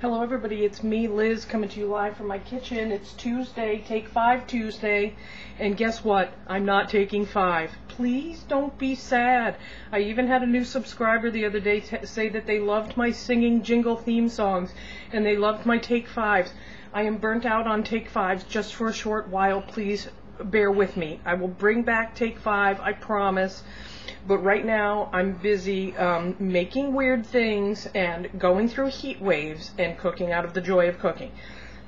Hello, everybody. It's me, Liz, coming to you live from my kitchen. It's Tuesday, Take Five Tuesday. And guess what? I'm not taking five. Please don't be sad. I even had a new subscriber the other day say that they loved my singing jingle theme songs and they loved my Take Fives. I am burnt out on Take Fives just for a short while. Please bear with me. I will bring back Take Five, I promise. But right now, I'm busy um, making weird things and going through heat waves and cooking out of the joy of cooking.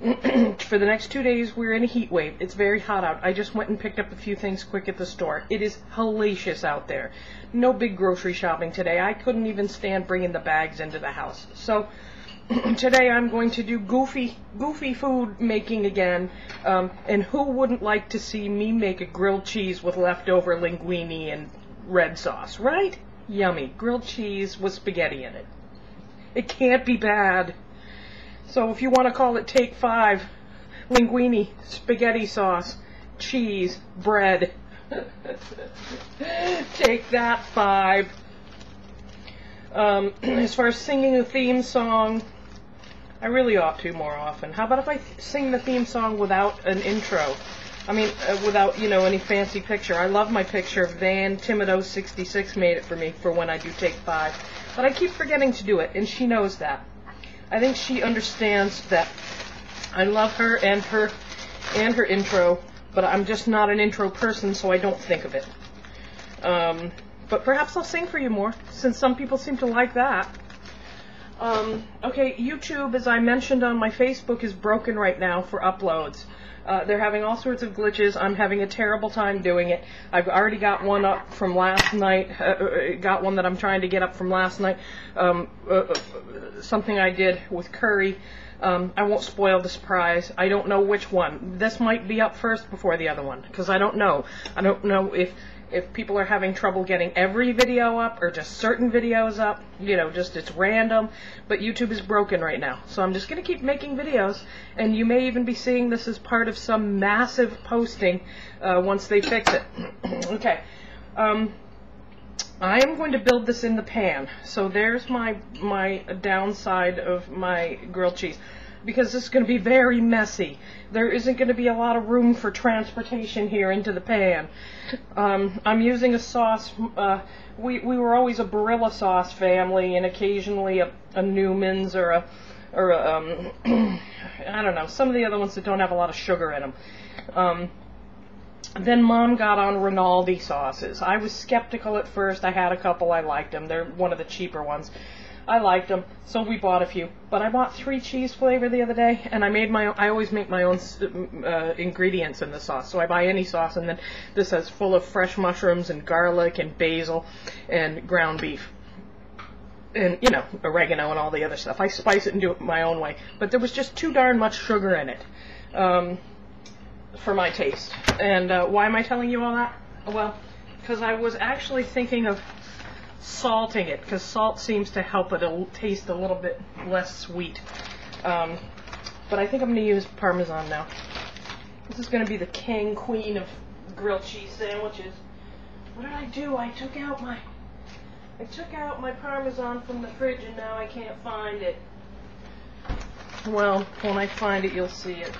For the next two days, we're in a heat wave. It's very hot out. I just went and picked up a few things quick at the store. It is hellacious out there. No big grocery shopping today. I couldn't even stand bringing the bags into the house. So today I'm going to do goofy, goofy food making again. Um, and who wouldn't like to see me make a grilled cheese with leftover linguine and red sauce, right? Yummy. Grilled cheese with spaghetti in it. It can't be bad. So if you want to call it take five, linguine, spaghetti sauce, cheese, bread. take that five. Um, as far as singing a theme song, I really ought to more often. How about if I sing the theme song without an intro? I mean, uh, without, you know, any fancy picture. I love my picture. Van Timodo 66 made it for me for when I do take five. But I keep forgetting to do it, and she knows that. I think she understands that I love her and her and her intro, but I'm just not an intro person, so I don't think of it. Um, but perhaps I'll sing for you more, since some people seem to like that. Um, okay, YouTube, as I mentioned on my Facebook, is broken right now for uploads. Uh, they're having all sorts of glitches. I'm having a terrible time doing it. I've already got one up from last night. Uh, uh got one that I'm trying to get up from last night. Um, uh, uh, something I did with curry. Um, I won't spoil the surprise. I don't know which one. This might be up first before the other one because I don't know. I don't know if if people are having trouble getting every video up or just certain videos up, you know, just it's random. But YouTube is broken right now. So I'm just going to keep making videos. And you may even be seeing this as part of some massive posting uh, once they fix it. okay. Um, I am going to build this in the pan. So there's my, my downside of my grilled cheese because this is going to be very messy. There isn't going to be a lot of room for transportation here into the pan. Um, I'm using a sauce. Uh, we, we were always a Barilla sauce family and occasionally a, a Newman's or a, or a, um, I don't know, some of the other ones that don't have a lot of sugar in them. Um, then mom got on Rinaldi sauces. I was skeptical at first. I had a couple. I liked them. They're one of the cheaper ones. I liked them, so we bought a few. But I bought three cheese flavor the other day, and I made my own, I always make my own uh, ingredients in the sauce. So I buy any sauce, and then this is full of fresh mushrooms and garlic and basil and ground beef. And, you know, oregano and all the other stuff. I spice it and do it my own way. But there was just too darn much sugar in it um, for my taste. And uh, why am I telling you all that? Well, because I was actually thinking of salting it because salt seems to help it taste a little bit less sweet. Um, but I think I'm going to use Parmesan now. This is going to be the king queen of grilled cheese sandwiches. What did I do? I took out my I took out my Parmesan from the fridge and now I can't find it. Well, when I find it, you'll see it.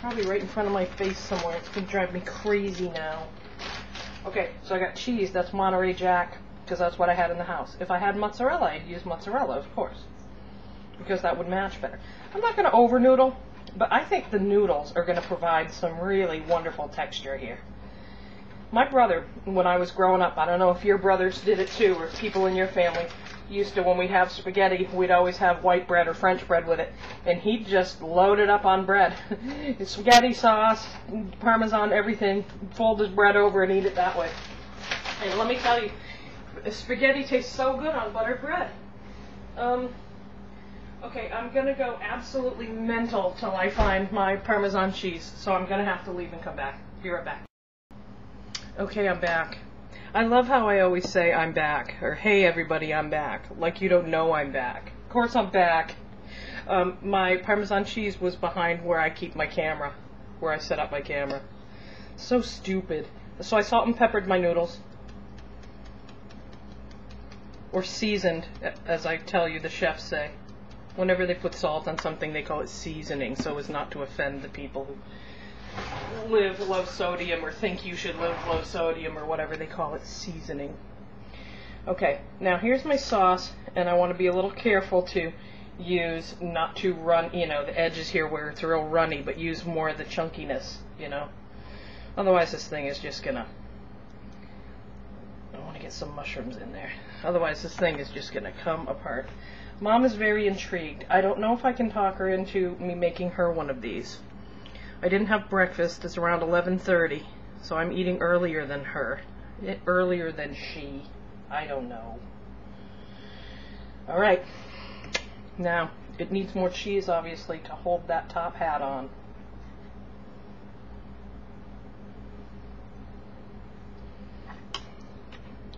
Probably right in front of my face somewhere. It's going to drive me crazy now. Okay, so I got cheese. That's Monterey Jack because that's what I had in the house. If I had mozzarella, I'd use mozzarella, of course, because that would match better. I'm not going to over noodle, but I think the noodles are going to provide some really wonderful texture here. My brother, when I was growing up, I don't know if your brothers did it too, or people in your family, used to, when we'd have spaghetti, we'd always have white bread or French bread with it, and he'd just load it up on bread. spaghetti sauce, Parmesan, everything, fold his bread over and eat it that way. And let me tell you, spaghetti tastes so good on buttered bread. Um, okay, I'm going to go absolutely mental till I find my Parmesan cheese, so I'm going to have to leave and come back. Be right back. Okay, I'm back. I love how I always say I'm back, or hey everybody, I'm back, like you don't know I'm back. Of course I'm back. Um, my Parmesan cheese was behind where I keep my camera, where I set up my camera. So stupid. So I salt and peppered my noodles or seasoned, as I tell you the chefs say. Whenever they put salt on something, they call it seasoning, so as not to offend the people who live low sodium or think you should live low sodium or whatever they call it seasoning. Okay, now here's my sauce, and I want to be a little careful to use not to run, you know, the edges here where it's real runny, but use more of the chunkiness, you know. Otherwise, this thing is just want to get some mushrooms in there. Otherwise, this thing is just gonna come apart. Mom is very intrigued. I don't know if I can talk her into me making her one of these. I didn't have breakfast. It's around 11:30, so I'm eating earlier than her, Eh, earlier than she. I don't know. All right. Now, it needs more cheese, obviously, to hold that top hat on.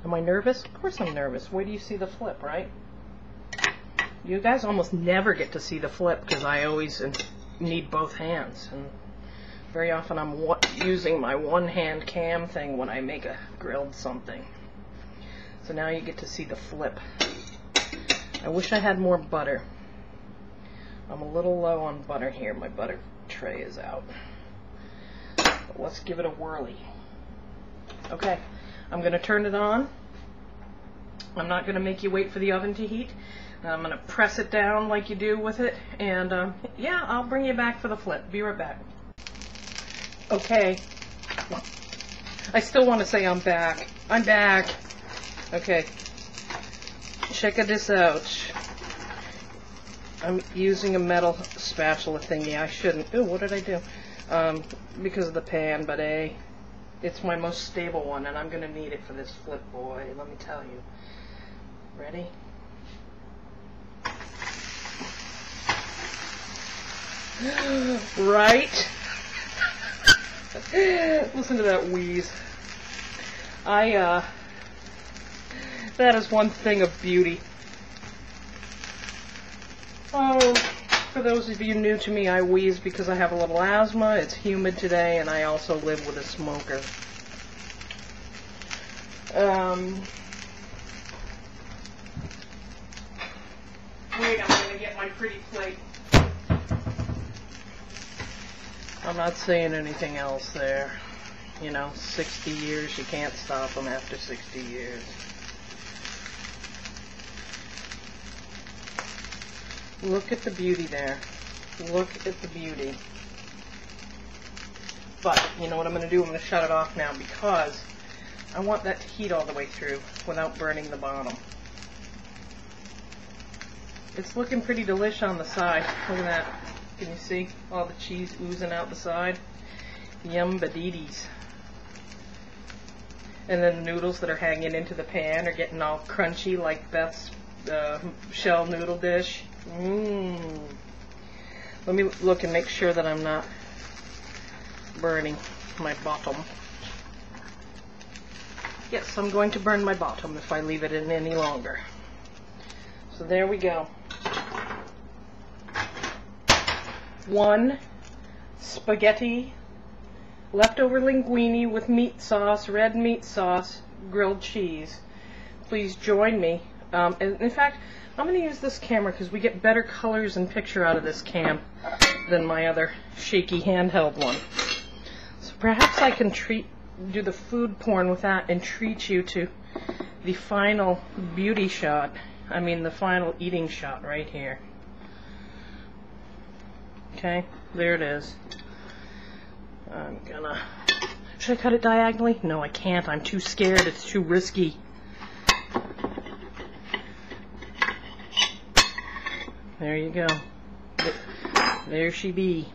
Am I nervous? Of course I'm nervous. Where do you see the flip, right? You guys almost never get to see the flip because I always need both hands. And very often I'm using my one hand cam thing when I make a grilled something. So now you get to see the flip. I wish I had more butter. I'm a little low on butter here. My butter tray is out. But let's give it a whirly. Okay, I'm going to turn it on. I'm not going to make you wait for the oven to heat. I'm going to press it down like you do with it. And um, yeah, I'll bring you back for the flip. Be right back. Okay. I still want to say I'm back. I'm back. Okay. Check this out. I'm using a metal spatula thingy. I shouldn't. Ooh, what did I do? Um, because of the pan, but a, it's my most stable one, and I'm gonna need it for this flip boy. Let me tell you. Ready? right? Listen to that wheeze. I, uh, that is one thing of beauty. Oh, for those of you new to me, I wheeze because I have a little asthma. It's humid today, and I also live with a smoker. Um, wait, I'm gonna get my pretty plate. I'm not saying anything else there. You know, 60 years, you can't stop them after 60 years. Look at the beauty there. Look at the beauty. But, you know what I'm going to do? I'm going to shut it off now because I want that to heat all the way through without burning the bottom. It's looking pretty delish on the side. Look at that. Can you see all the cheese oozing out the side? Yum badidies. And then the noodles that are hanging into the pan are getting all crunchy like Beth's uh, shell noodle dish. Mmm. Let me look and make sure that I'm not burning my bottom. Yes, I'm going to burn my bottom if I leave it in any longer. So there we go. One spaghetti leftover linguine with meat sauce, red meat sauce, grilled cheese. Please join me. Um, and in fact, I'm going to use this camera because we get better colors and picture out of this cam than my other shaky handheld one. So perhaps I can treat do the food porn with that and treat you to the final beauty shot. I mean the final eating shot right here. Okay, there it is. I'm gonna... Should I cut it diagonally? No, I can't. I'm too scared. It's too risky. There you go. There she be.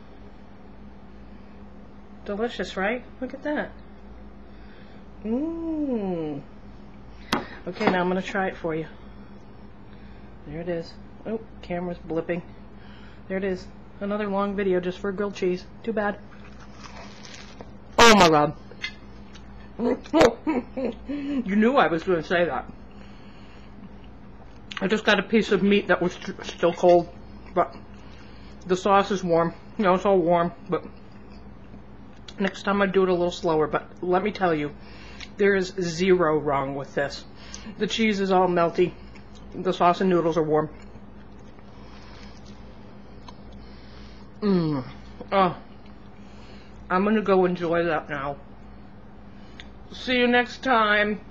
Delicious, right? Look at that. Mmm. Okay, now I'm going to try it for you. There it is. Oh, camera's blipping. There it is. Another long video just for grilled cheese. Too bad. Oh my god. you knew I was going to say that. I just got a piece of meat that was still cold, but the sauce is warm. You know, it's all warm, but next time I do it a little slower. But let me tell you, there is zero wrong with this. The cheese is all melty. The sauce and noodles are warm. Mm. Oh. I'm gonna go enjoy that now. See you next time.